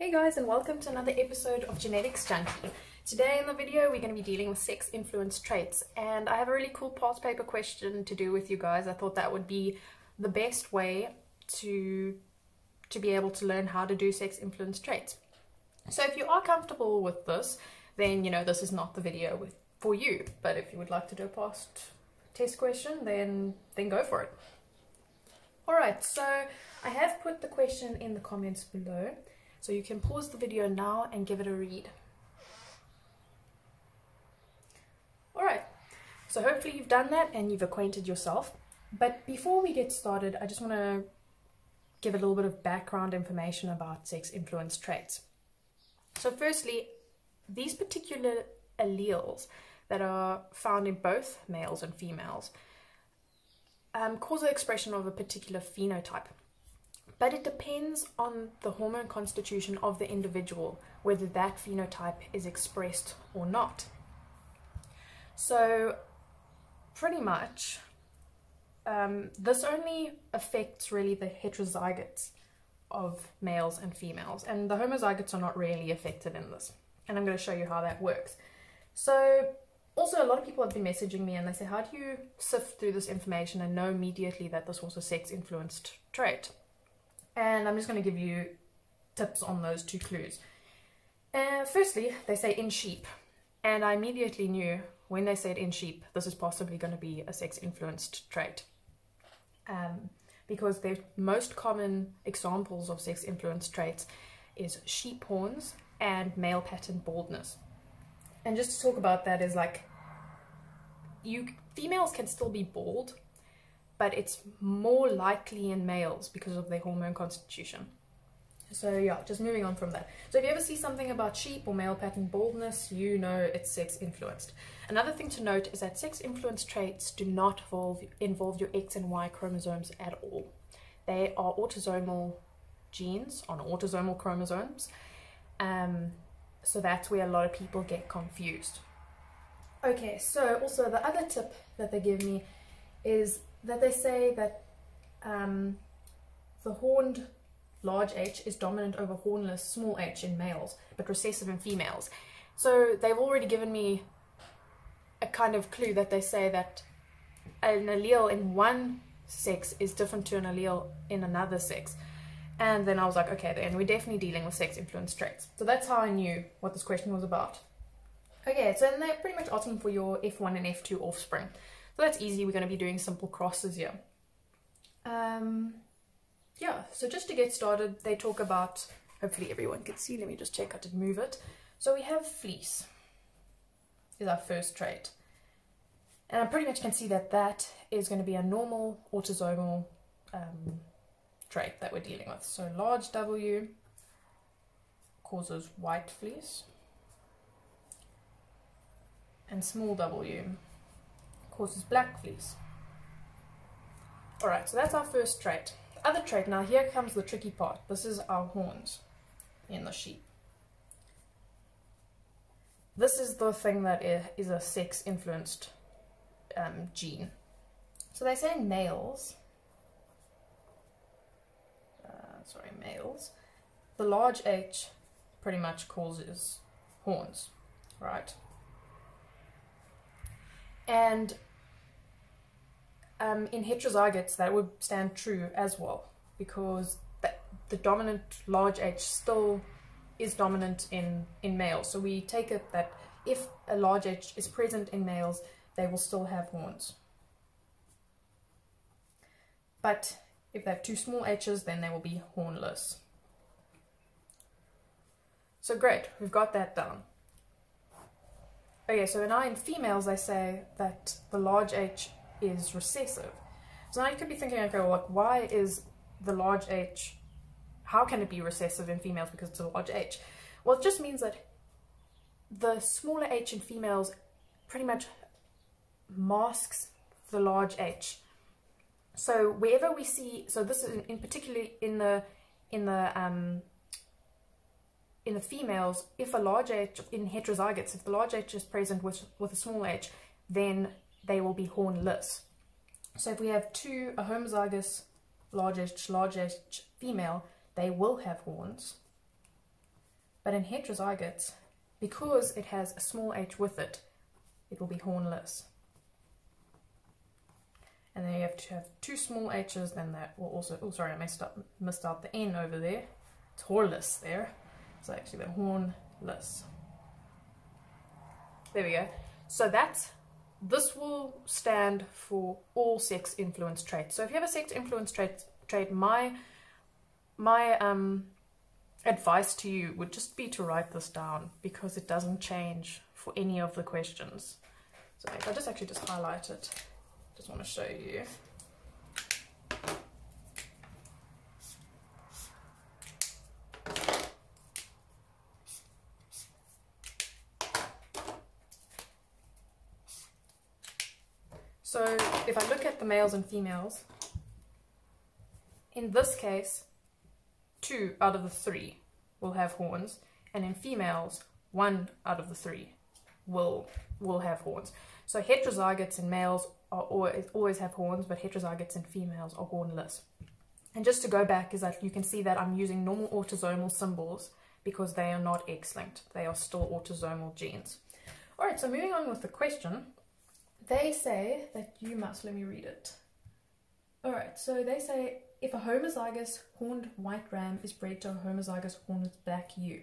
Hey guys and welcome to another episode of Genetics Junkie. Today in the video we're going to be dealing with sex influence traits and I have a really cool past paper question to do with you guys. I thought that would be the best way to to be able to learn how to do sex influence traits. So if you are comfortable with this then you know this is not the video with, for you but if you would like to do a past test question then then go for it. Alright so I have put the question in the comments below so you can pause the video now and give it a read. Alright, so hopefully you've done that and you've acquainted yourself. But before we get started, I just want to give a little bit of background information about sex influence traits. So firstly, these particular alleles that are found in both males and females um, cause the expression of a particular phenotype but it depends on the hormone constitution of the individual whether that phenotype is expressed or not. So, pretty much, um, this only affects really the heterozygotes of males and females, and the homozygotes are not really affected in this. And I'm going to show you how that works. So, also, a lot of people have been messaging me and they say, How do you sift through this information and know immediately that this was a sex influenced trait? And I'm just going to give you tips on those two clues. Uh, firstly, they say in sheep, and I immediately knew when they said in sheep, this is possibly going to be a sex-influenced trait. Um, because the most common examples of sex-influenced traits is sheep horns and male pattern baldness. And just to talk about that is like, you females can still be bald, but it's more likely in males because of their hormone constitution. So yeah, just moving on from that. So if you ever see something about sheep or male pattern baldness, you know it's sex influenced. Another thing to note is that sex influenced traits do not involve, involve your X and Y chromosomes at all. They are autosomal genes on autosomal chromosomes. Um, so that's where a lot of people get confused. Okay, so also the other tip that they give me is that they say that um, the horned large H is dominant over hornless small h in males, but recessive in females. So they've already given me a kind of clue that they say that an allele in one sex is different to an allele in another sex. And then I was like, okay, then we're definitely dealing with sex influence traits. So that's how I knew what this question was about. Okay, so then they're pretty much asking for your F1 and F2 offspring. So that's easy, we're going to be doing simple crosses here. Um, yeah, so just to get started, they talk about, hopefully everyone can see, let me just check how to move it. So we have fleece, is our first trait. And I pretty much can see that that is going to be a normal autosomal um, trait that we're dealing with. So large W causes white fleece and small w causes black fleece. Alright, so that's our first trait. The other trait, now here comes the tricky part. This is our horns in the sheep. This is the thing that is a sex-influenced um, gene. So they say males, uh, sorry, males, the large H pretty much causes horns, right? And um, in heterozygotes, that would stand true as well, because the, the dominant large H still is dominant in, in males. So we take it that if a large H is present in males, they will still have horns. But if they have two small H's, then they will be hornless. So great, we've got that down. Okay, so now in females, they say that the large H is recessive. So now you could be thinking, okay, well, like, why is the large H, how can it be recessive in females because it's a large H? Well, it just means that the smaller H in females pretty much masks the large H. So wherever we see, so this is in, in particularly in the in the um, in the females, if a large H in heterozygotes, if the large H is present with with a small H, then they will be hornless. So if we have two, a homozygous large H, large H female, they will have horns. But in heterozygotes, because it has a small h with it, it will be hornless. And then you have to have two small h's, then that will also, oh sorry, I messed up, missed out the n over there. It's hornless there. So actually the hornless. There we go. So that's, this will stand for all sex influence traits. So if you have a sex influence trait, trait my, my um, advice to you would just be to write this down because it doesn't change for any of the questions. So I just actually just highlight it, just want to show you. So if I look at the males and females, in this case, two out of the three will have horns, and in females, one out of the three will will have horns. So heterozygotes in males are always, always have horns, but heterozygotes in females are hornless. And just to go back is that you can see that I'm using normal autosomal symbols because they are not X-linked. They are still autosomal genes. All right, so moving on with the question. They say that you must, let me read it. All right, so they say if a homozygous horned white ram is bred to a homozygous horned black ewe.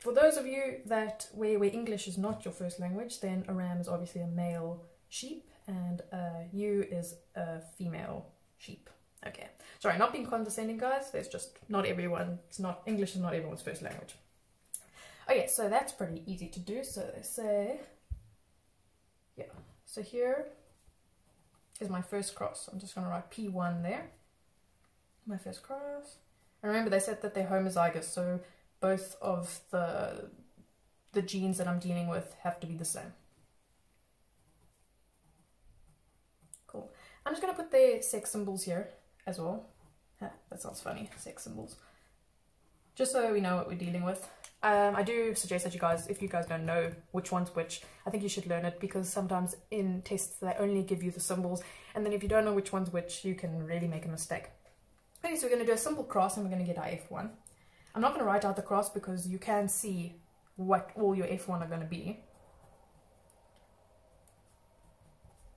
For those of you that where, where English is not your first language, then a ram is obviously a male sheep and a ewe is a female sheep. Okay, sorry, not being condescending, guys. There's just not everyone. It's not English is not everyone's first language. Okay, so that's pretty easy to do. So they say, yeah. So here is my first cross. I'm just going to write P1 there. My first cross. And remember they said that they're homozygous, so both of the, the genes that I'm dealing with have to be the same. Cool. I'm just going to put the sex symbols here as well. that sounds funny, sex symbols. Just so we know what we're dealing with. Um, I do suggest that you guys, if you guys don't know which one's which, I think you should learn it because sometimes in tests they only give you the symbols and then if you don't know which one's which, you can really make a mistake. Okay, so we're going to do a simple cross and we're going to get our F1. I'm not going to write out the cross because you can see what all your F1 are going to be.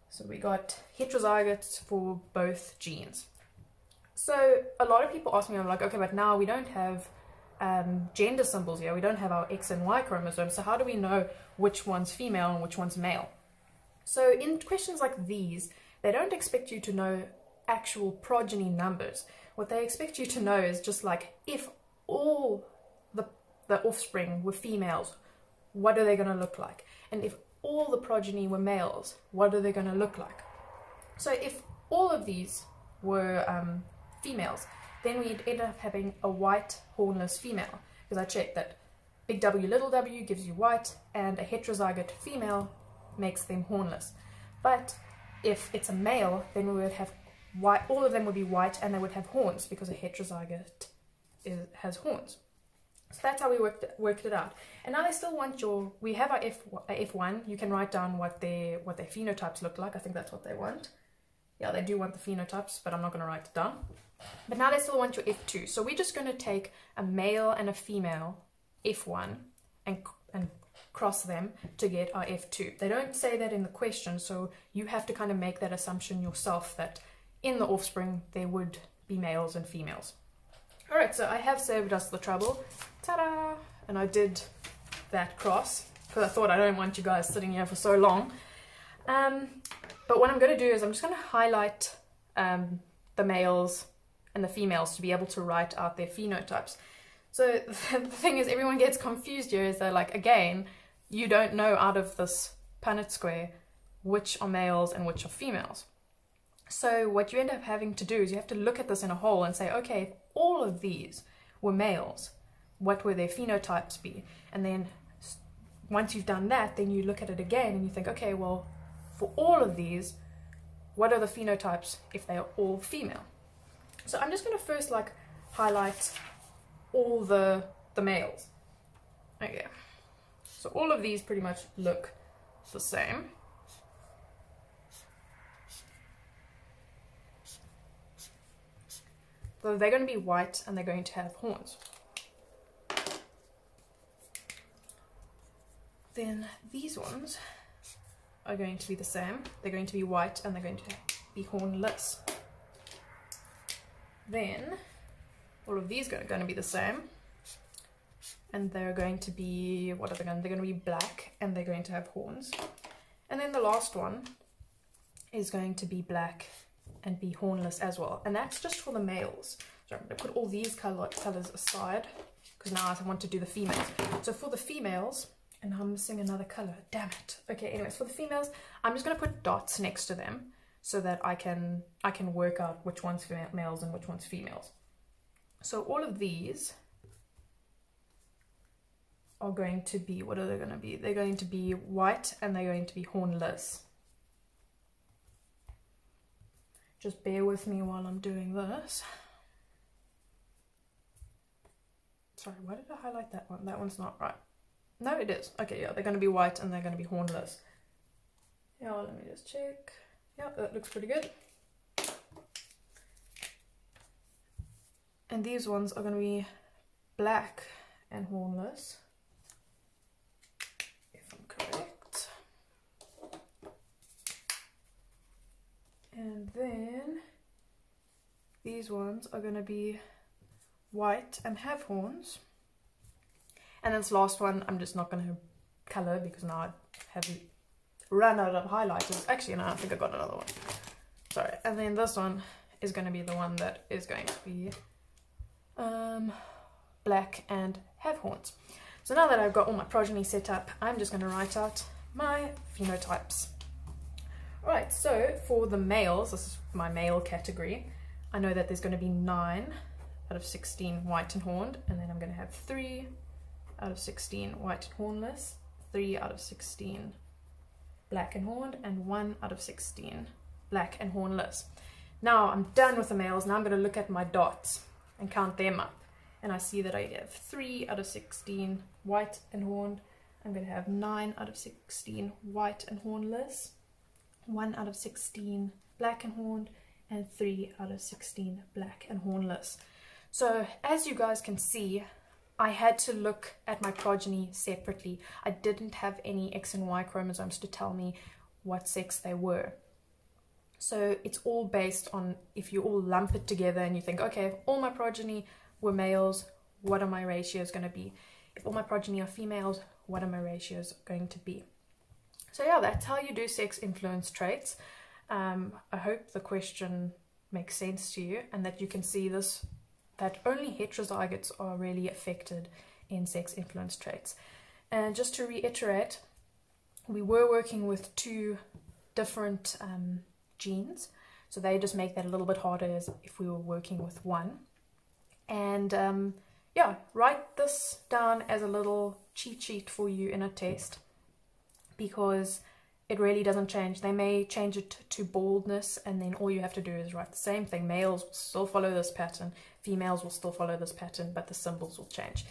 So we got heterozygotes for both genes. So a lot of people ask me, I'm like, okay, but now we don't have um, gender symbols here. We don't have our X and Y chromosomes. So how do we know which one's female and which one's male? So in questions like these, they don't expect you to know actual progeny numbers. What they expect you to know is just like, if all the, the offspring were females, what are they going to look like? And if all the progeny were males, what are they going to look like? So if all of these were um, females, then we'd end up having a white hornless female because I checked that big W little w gives you white and a heterozygote female makes them hornless. But if it's a male, then we would have white, all of them would be white and they would have horns because a heterozygote is, has horns. So that's how we worked worked it out. And now they still want your, we have our F, F1, you can write down what their, what their phenotypes look like. I think that's what they want. Yeah, they do want the phenotypes, but I'm not going to write it down. But now they still want your F2. So we're just going to take a male and a female F1 and, and cross them to get our F2. They don't say that in the question, so you have to kind of make that assumption yourself that in the offspring there would be males and females. Alright, so I have saved us the trouble. Ta-da! And I did that cross because I thought I don't want you guys sitting here for so long. Um, but what I'm going to do is I'm just going to highlight um, the males and the females to be able to write out their phenotypes. So the thing is, everyone gets confused here is they're like, again, you don't know out of this Punnett square which are males and which are females. So what you end up having to do is you have to look at this in a whole and say, okay, if all of these were males, what would their phenotypes be? And then once you've done that, then you look at it again and you think, okay, well, for all of these, what are the phenotypes if they are all female? So I'm just going to first like highlight all the, the males. Okay. So all of these pretty much look the same. So they're going to be white and they're going to have horns. then these ones are going to be the same. They're going to be white and they're going to be hornless. Then all of these are going to be the same. And they're going to be, what are they going to, they're going to be black and they're going to have horns. And then the last one is going to be black and be hornless as well. And that's just for the males. So I'm going to put all these color, colors aside because now I want to do the females. So for the females, and I'm missing another color, damn it. Okay, anyways, for the females, I'm just going to put dots next to them so that I can I can work out which one's males and which one's females. So all of these are going to be, what are they going to be? They're going to be white and they're going to be hornless. Just bear with me while I'm doing this. Sorry, why did I highlight that one? That one's not right. No, it is. Okay, yeah, they're going to be white and they're going to be hornless. Yeah, let me just check. Yeah, that looks pretty good. And these ones are going to be black and hornless. If I'm correct. And then these ones are going to be white and have horns. And this last one, I'm just not going to colour because now I have run out of highlighters. Actually, no, I think I got another one. Sorry. And then this one is going to be the one that is going to be um, black and have horns. So now that I've got all my progeny set up, I'm just going to write out my phenotypes. Right, so for the males, this is my male category, I know that there's going to be 9 out of 16 white and horned, and then I'm going to have 3 out of 16 white and hornless, 3 out of 16 black and horned, and 1 out of 16 black and hornless. Now I'm done with the males, now I'm going to look at my dots and count them up. And I see that I have 3 out of 16 white and horned. I'm going to have 9 out of 16 white and hornless, 1 out of 16 black and horned, and 3 out of 16 black and hornless. So as you guys can see, I had to look at my progeny separately. I didn't have any X and Y chromosomes to tell me what sex they were. So it's all based on if you all lump it together and you think, okay, if all my progeny were males, what are my ratios going to be? If all my progeny are females, what are my ratios going to be? So yeah, that's how you do sex influence traits. Um, I hope the question makes sense to you and that you can see this, that only heterozygotes are really affected in sex influence traits. And just to reiterate, we were working with two different um, genes. So they just make that a little bit harder as if we were working with one. And um, yeah, write this down as a little cheat sheet for you in a test because it really doesn't change. They may change it to baldness and then all you have to do is write the same thing. Males will still follow this pattern, females will still follow this pattern, but the symbols will change.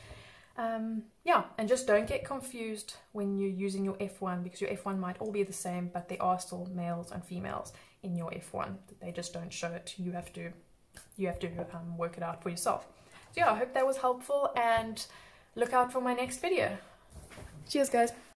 Um, yeah, and just don't get confused when you're using your F1 because your F1 might all be the same, but there are still males and females in your F1. They just don't show it. You have to, you have to um, work it out for yourself. So yeah, I hope that was helpful and look out for my next video. Cheers, guys.